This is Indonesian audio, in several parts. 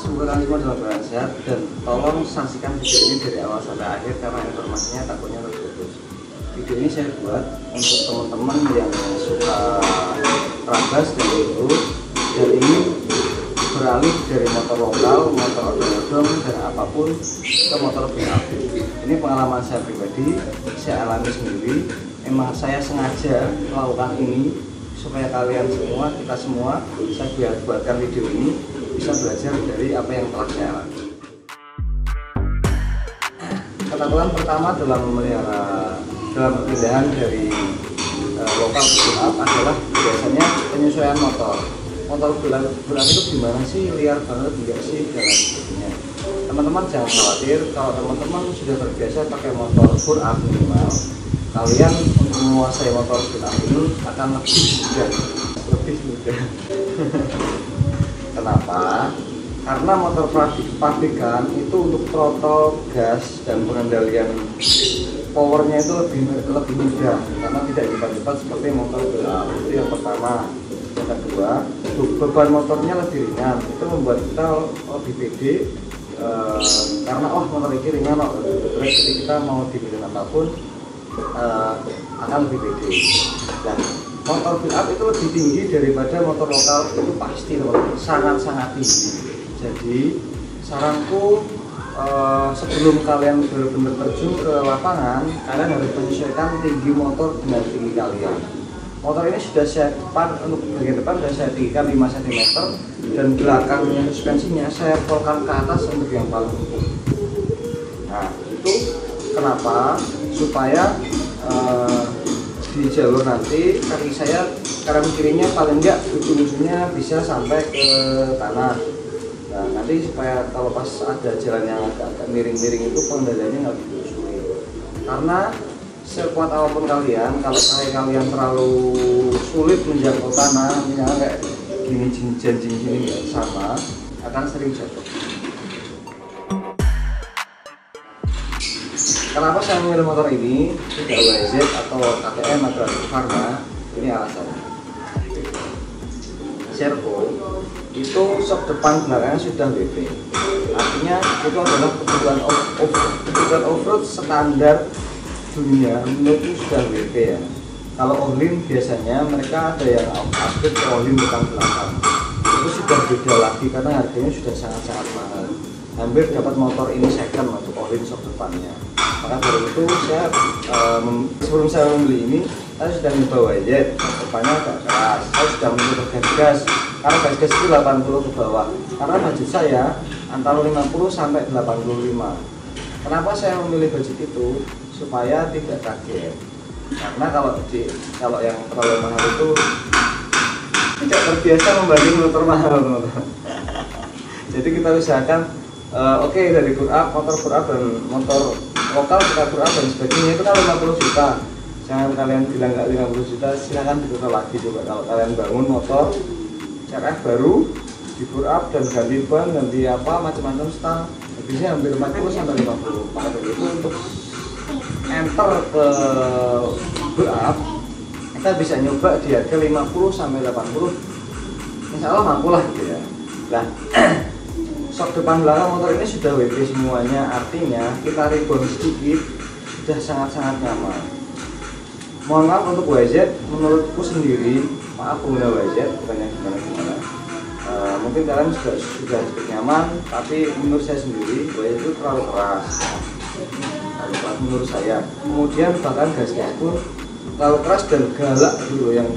semoga semua dalam keadaan sehat dan tolong saksikan video ini dari awal sampai akhir karena informasinya takutnya terputus video ini saya buat untuk teman-teman yang suka terabas dan itu dan ini beralih dari motor lokal, motor odong-odong dan apa pun ke motor BAV ini pengalaman saya pribadi saya alami sendiri. Emang saya sengaja melakukan ini supaya kalian semua, kita semua saya biar buatkan video ini bisa belajar dari apa yang telah saya alami. Ketakutan pertama dalam memelihara dalam perpindahan dari uh, lokal ke up adalah biasanya penyesuaian motor. Motor bulan bulan itu gimana sih? Liar banget enggak sih? Lain sebagainya. Teman-teman jangan khawatir kalau teman-teman sudah terbiasa pakai motor full up minimal kalian untuk menguasai motor up ini akan lebih mudah. Lebih mudah. Kenapa? Karena motor pabrikan itu untuk throttle gas dan pengendalian powernya itu lebih lebih mudah. Karena tidak cepat-cepat seperti motor gelap. Itu yang pertama. Yang kedua beban motornya lebih ringan. Itu membuat kita lebih pede uh, karena oh motor ini ringan loh terus kita mau dibikin apa pun uh, akan lebih pede. Dan motor build up itu lebih tinggi daripada motor lokal itu pasti sangat-sangat tinggi. Jadi saranku uh, sebelum kalian benar-benar terjun ke lapangan kalian harus menyesuaikan tinggi motor dengan tinggi kalian. Motor ini sudah saya depan untuk bagian depan sudah saya tinggikan 5 cm dan belakangnya suspensinya saya polkan ke atas untuk yang paling empuk nah itu kenapa supaya uh, di jalur nanti kaki saya kanan kirinya paling enggak ujung-ujungnya bisa sampai ke tanah. Nah nanti supaya kalau pas ada jalan yang agak-agak miring-miring itu pengendaliannya nggak begitu sulit. Karena sekuat apa pun kalian kalau saya kalian terlalu sulit menjangkau tanah misalnya kayak gini janji gini sama akan sering jatuh kenapa saya memilih motor ini? WZ atau KTM atau Farma ini alasannya Servo itu sok depan belakangnya sudah WP artinya itu adalah kebutuhan off, off, kebutuhan off-road standar dunia itu sudah WP ya. Kalau Orlin biasanya mereka ada yang upgrade ke Orlin depan belakang. Itu sudah beda lagi karena harganya sudah sangat-sangat mahal. Hampir dapat motor ini second untuk Orlin sok depannya dari itu saya um, sebelum saya membeli ini saya sudah mencoba WZ depannya agak keras. Saya sudah mencoba gas karena gas-gas itu 80 ke bawah. Karena budget saya antara 50 sampai 85 kenapa saya memilih budget itu? Supaya tidak kaget. Karena kalau di kalau yang terlalu mahal itu tidak terbiasa membanding motor mahal jadi kita usahakan uh, oke okay, dari put up motor put up dan motor lokal put up dan sebagainya itu kan 50 juta. Jangan kalian bilang nggak 50 juta silahkan ditukar lagi coba. Kalau kalian bangun motor CRF baru di up dan ganti ban ganti apa macam-macam stang habisnya hampir 40 sampai 50 maka itu untuk enter ke put up kita bisa nyoba di harga 50 sampai 80 insya Allah mampu lah gitu ya. Nah sok depan belakang motor ini sudah WP semuanya artinya kita rebound sedikit sudah sangat-sangat nyaman. Mohon maaf untuk WZ menurutku sendiri maaf pengguna WZ bukannya gimana gimana uh, mungkin kalian sudah sudah cukup nyaman tapi menurut saya sendiri WZ itu terlalu keras. Terlalu keras menurut saya. Kemudian bahkan gas-gas pun terlalu keras dan galak dulu yang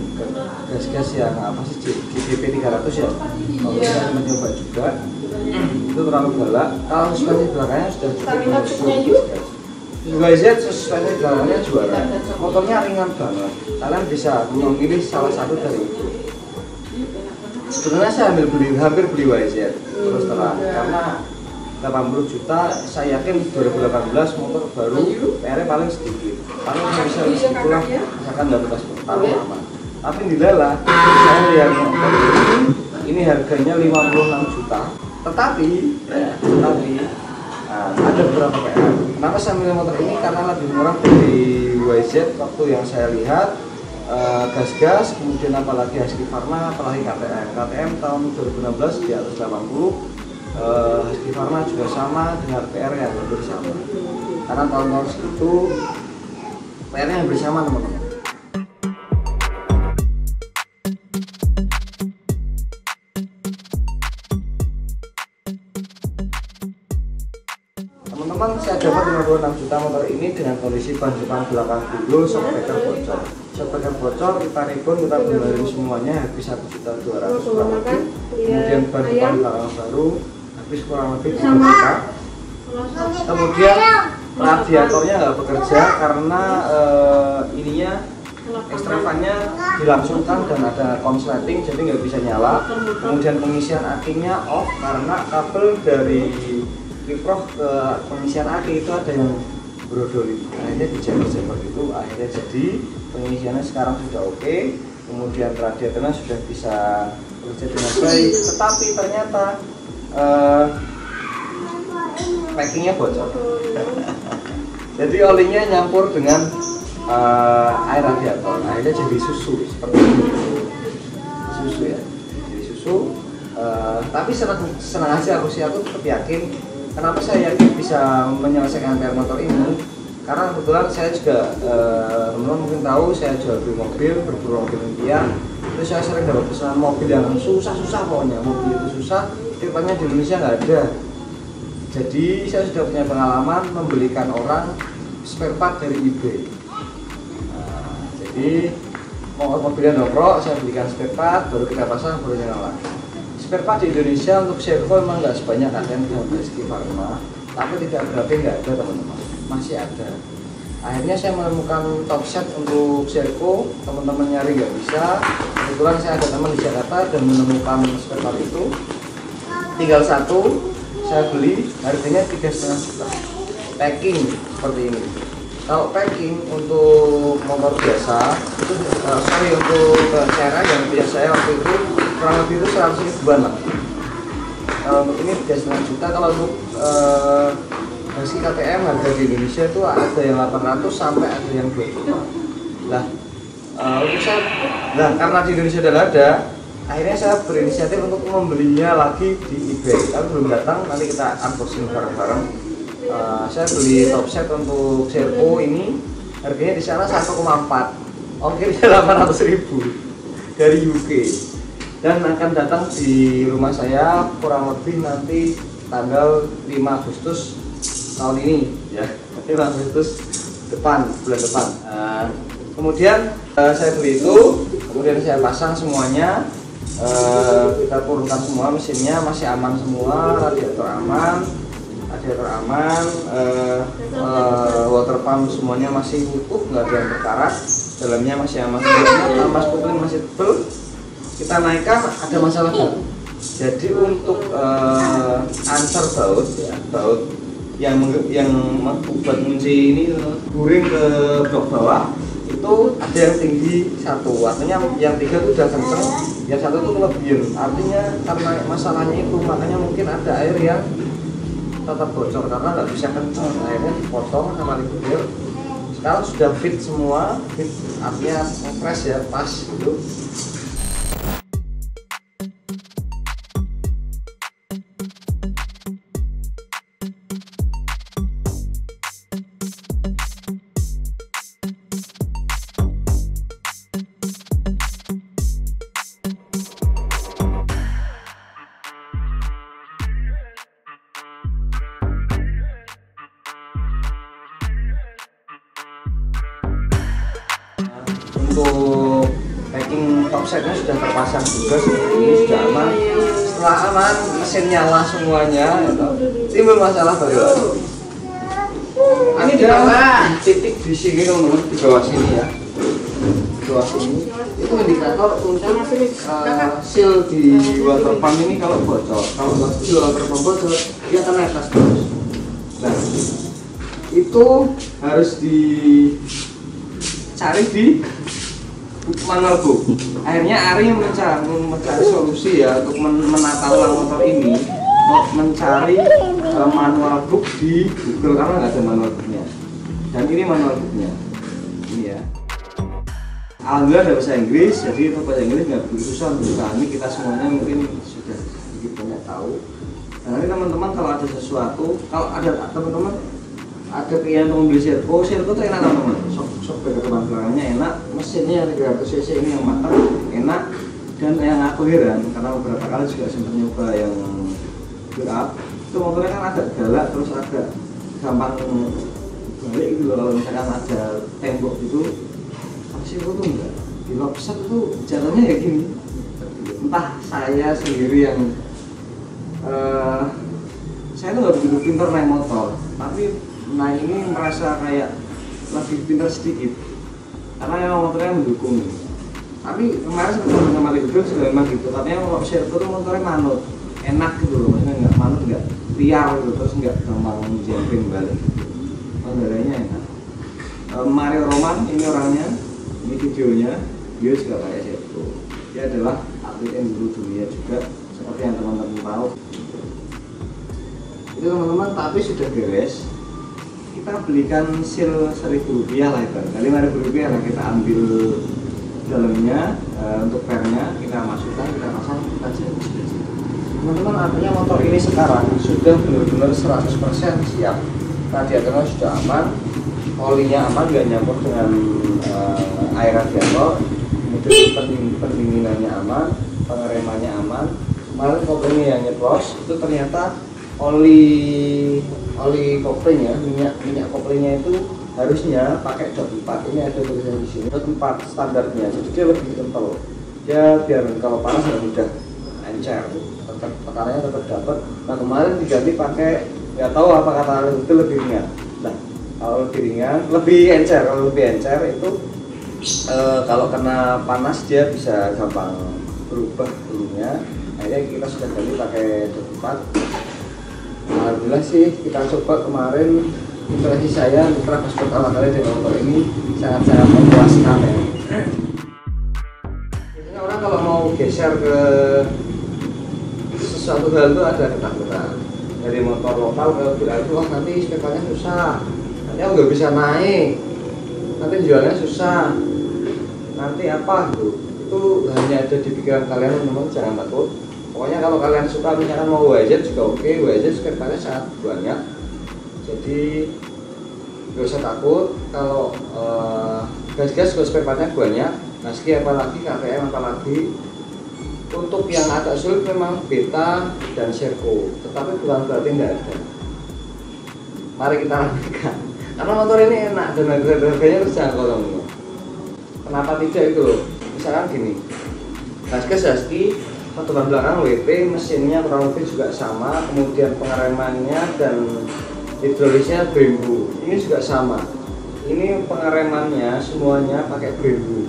gas-gas yang apa sih GDP 300 ya? Kalau yeah. saya mencoba juga itu terlalu galak. Kalau suspensi belakangnya sudah cukup gas YZ suspensi belakangnya juara. Motornya ringan banget. Kalian bisa memilih salah satu dari itu. Sebenarnya saya ambil beli hampir beli YZ terus terang. Karena 80 juta saya yakin 2018 motor baru PR paling sedikit paling bisa pulang misalkan 12 tahun lama tapi dilelah saya yang ini harganya 56 juta tetapi ya, tetapi ada beberapa PR. Kenapa saya milih motor ini? Karena lebih murah dari YZ waktu yang saya lihat gas-gas, uh, kemudian apalagi Husky Pharma, apalagi KTM. KTM tahun 2016 di atas 80, eh, Husqvarna juga sama dengan PR yang hampir sama karena tahun-tahun segitu PR nya hampir sama teman-teman. Teman-teman saya dapat 56 juta motor ini dengan kondisi ban depan belakang dulu shockbreaker bocor. Shockbreaker bocor kita ribon kita benerin semuanya habis 1 juta 200 kurang lebih. kemudian ban depan belakang baru habis kurang lebih 3 juta. Kemudian radiatornya nggak bekerja karena eh, ininya ekstravannya dilangsungkan dan ada konsleting jadi nggak bisa nyala. Kemudian pengisian akinya off karena kabel dari kiproh ke pengisian aki itu ada yang brodoli akhirnya dijemur-jemur itu akhirnya jadi pengisiannya sekarang sudah oke. Kemudian radiatornya sudah bisa bekerja dengan baik. Tetapi ternyata eh, packingnya bocor jadi olinya nyampur dengan eh, air radiator. Akhirnya jadi susu seperti susu ya. Jadi susu eh, tapi senang senang aja aku sih aku tetap yakin. Kenapa saya yakin bisa menyelesaikan PR motor ini? Karena kebetulan saya juga eh, teman-teman mungkin tahu saya jual beli mobil berburu mobil impian itu saya sering dapat pesanan mobil yang susah-susah pokoknya. Mobil itu susah tipenya di Indonesia nggak ada jadi saya sudah punya pengalaman membelikan orang spare part dari eBay. Nah, jadi mau mobilnya dobrok saya belikan spare part baru kita pasang baru nyala spare part di Indonesia untuk servo memang nggak sebanyak ada yang di Rizky Pharma tapi tidak berarti nggak ada teman-teman. Masih ada. Akhirnya saya menemukan top set untuk servo teman-teman nyari nggak bisa. Kebetulan saya ada teman di Jakarta dan menemukan spare part itu. Tinggal satu saya beli harganya tiga setengah juta. Packing seperti ini. Kalau packing untuk motor biasa itu uh, sorry untuk uh, cara yang punya saya waktu itu kurang lebih itu seratus ribuan lah. Kalau untuk ini tiga setengah juta. Kalau untuk uh, Husky KTM harga di Indonesia itu ada yang 800 sampai ada yang 2 juta lah uh, untuk saya nah karena di Indonesia sudah ada akhirnya saya berinisiatif untuk membelinya lagi di eBay. Tapi belum datang nanti kita unboxing bareng-bareng. Uh, saya beli top set untuk servo ini harganya di sana 1,4 ongkirnya 800 ribu dari UK dan akan datang di rumah saya kurang lebih nanti tanggal 5 Agustus tahun ini. Ya. 5 Agustus depan bulan depan. Uh, kemudian uh, saya beli itu kemudian saya pasang semuanya uh, kita turunkan semua mesinnya masih aman semua radiator aman radiator aman, uh, uh, water pump semuanya masih utuh, nggak ada yang berkarat, dalamnya masih aman semuanya, putlin masih tebel. Kita naikkan ada masalah baut. Jadi untuk uh, ansar baut ya, baut yang yang membuat kunci ini guring ke blok bawah itu ada yang tinggi satu. Artinya yang tiga itu udah kenceng yang satu itu kelebihan artinya karena masalahnya itu makanya mungkin ada air yang tetap bocor karena nggak bisa kencang akhirnya dipotong sama liquid sekarang sudah fit semua fit artinya kompres ya pas gitu untuk packing top setnya sudah terpasang juga seperti ini sudah aman. Setelah aman mesin nyala semuanya gitu. timbul masalah baru ini di bawah. titik di sini teman-teman di bawah sini ya. Di bawah sini. Itu indikator untuk uh, seal di water pump ini kalau bocor. Kalau di water pump bocor dia akan netes terus. Nah itu harus dicari di book. Akhirnya Ari mencari, mencari solusi ya untuk men menata ulang motor ini, mencari uh, manual book di Google karena nggak ada manual booknya. Dan ini manual booknya, ini ya. alhamdulillah ada bahasa Inggris jadi itu bahasa Inggris nggak begitu susah untuk dipahami kita semuanya mungkin sudah sedikit banyak tahu nah nanti teman-teman kalau ada sesuatu kalau ada teman-teman ada untuk membeli Serco Serco itu enak teman-teman. Sok sok depan belakangnya enak. Mesinnya 300 cc ini yang matang enak. Dan yang aku heran karena beberapa kali juga sempat nyoba yang gear up itu motornya kan agak galak terus agak gampang balik gitu loh. Kalau misalkan ada tembok gitu pasti itu tuh enggak? Di lobster itu jalannya ya gini. Entah saya sendiri yang eh, saya tuh nggak begitu pintar naik motor tapi nah ini merasa kayak lebih pintar sedikit. Karena yang motornya mendukung. Tapi kemarin sempat sama Ligo juga memang gitu. Katanya kalau Sherpa tuh motornya manut. Enak gitu loh maksudnya nggak manut nggak liar gitu. Terus nggak gampang jumping balik gitu. Udaranya enak. E, Mario Roman ini orangnya. Ini videonya. Dia juga kayak Sherpa dia adalah atlet dulu dunia juga seperti yang teman-teman tahu. Itu teman-teman tapi sudah beres kita belikan seal seribu rupiah lah itu kali ribu rupiah lah kita ambil dalamnya e, untuk pernya kita masukkan kita pasang kita jadi teman-teman artinya motor ini sekarang sudah benar-benar 100% siap. Radiatornya sudah aman olinya aman nggak nyampur dengan e, air radiator. Kemudian pending pendinginannya aman pengeremannya aman. Kemarin koplingnya yang nyeplos itu ternyata oli oli kopling ya minyak minyak koplingnya itu harusnya pakai dot 4 ini ada tulisan di sini dot 4 standarnya. Jadi dia lebih kental. Dia biar kalau panas nggak mudah encer. Tetap tekanannya tetap dapat. Nah kemarin diganti pakai nggak tahu apa kata itu lebih ringan. Nah kalau lebih ringan lebih encer. Kalau lebih encer itu e, kalau kena panas dia bisa gampang berubah dulunya akhirnya kita sudah ganti pakai dot 4 Alhamdulillah sih kita coba kemarin impresi saya mitra pas pertama kali dengan motor ini sangat-sangat memuaskan ya. Biasanya orang kalau mau geser ke sesuatu hal itu ada ketakutan. Dari motor lokal ke bila itu wah nanti spekanya susah. Nanti aku nggak bisa naik. Nanti jualnya susah. Nanti apa? Tuh itu hanya ada di pikiran kalian teman-teman jangan takut pokoknya kalau kalian suka misalkan mau WZ juga oke. WZ sekitarnya sangat banyak. Jadi gak usah takut. Kalau uh, gas-gas gas spare partnya banyak meski apalagi KTM apalagi untuk yang agak sulit memang beta dan servo tetapi bukan berarti tidak ada. Mari kita rapikan karena motor ini enak dan harganya terjangkau teman kenapa tidak itu? Loh misalkan gini. Gas-gas Husky depan belakang WP mesinnya kurang lebih juga sama kemudian pengeremannya dan hidrolisnya Brembo ini juga sama. Ini pengeremannya semuanya pakai Brembo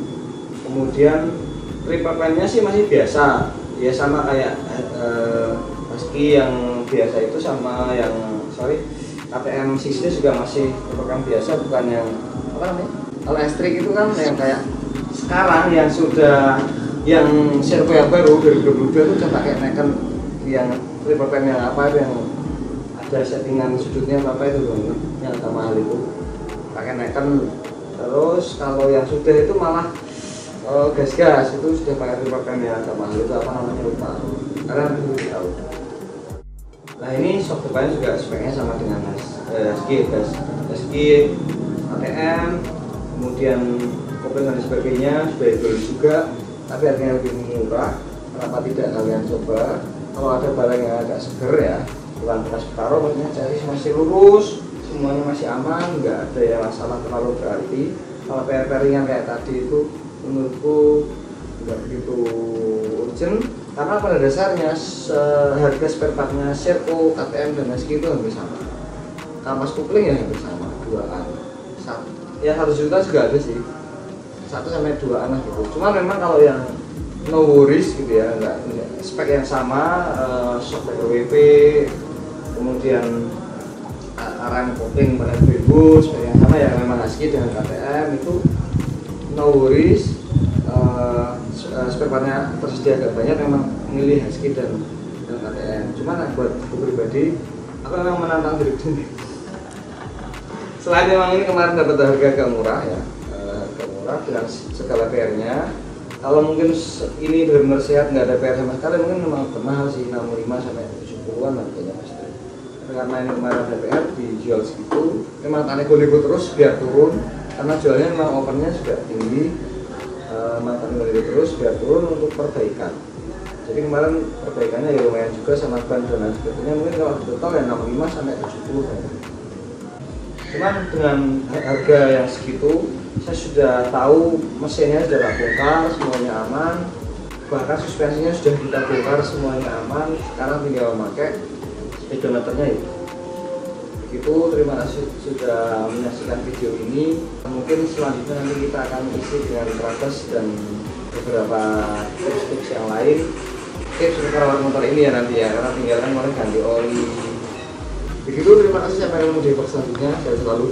kemudian triple sih masih biasa. Ya sama kayak eh, meski yang biasa itu sama yang sorry KTM Sisnya juga masih triple biasa bukan yang apa namanya kalau itu kan yang kayak sekarang yang sudah yang servo yang baru 2022 itu udah pakai Nikon yang triple pen yang apa itu yang ada settingan sudutnya apa itu bang. Yang agak mahal itu. Pakai Nikon terus kalau yang sudah itu malah oh, gas-gas. Itu sudah pakai triple pen yang agak mahal itu apa namanya lupa. Karena lebih tahu. Nah ini shock depannya juga speknya sama dengan eh, ski gas ski ATM kemudian kopling dan sebagainya sudah juga tapi harganya lebih murah kenapa tidak kalian coba? Kalau ada barang yang agak seger ya bukan bekas taruh maksudnya cari masih lurus semuanya masih aman nggak ada yang masalah terlalu berarti. Kalau PR ringan kayak tadi itu menurutku nggak begitu urgent karena pada dasarnya harga spare partnya Serco, KTM dan Meski itu hampir sama. Kampas kupling ya hampir sama dua an ya satu juta juga ada sih satu sampai dua anak gitu. Cuma memang kalau yang no worries gitu ya enggak, spek yang sama uh, shock WP kemudian uh, arang kopling pada Brembo spek yang sama ya memang asli dengan KTM itu no worries. Uh, spek partnya tersedia agak banyak memang milih Husky dan, dan KTM cuman buat aku pribadi aku memang menantang diri sendiri. Selain memang ini kemarin dapat harga agak murah ya murah murah dengan segala PR-nya kalau mungkin ini benar-benar sehat nggak ada PR sama sekali mungkin memang mahal sih 65 sampai 70-an harganya mas karena ini kemarin ada PR dijual segitu memang tak nego-nego terus biar turun karena jualnya memang opennya juga tinggi uh, mantan nego terus biar turun untuk perbaikan. Jadi kemarin perbaikannya ya lumayan juga sama ban dan lain sebagainya mungkin kalau total ya 65 sampai 70 kan. cuman dengan harga yang segitu saya sudah tahu mesinnya sudah tak bongkar semuanya aman. Bahkan suspensinya sudah kita bongkar semuanya aman. Sekarang tinggal memakai speedometernya itu. Itu terima kasih sudah menyaksikan video ini. Mungkin selanjutnya nanti kita akan isi dengan traves dan beberapa tips-tips yang lain. Tips perawatan motor ini ya nanti ya karena tinggal kan kemarin ganti oli. Begitu terima kasih sampai ketemu di selanjutnya. Saya selalu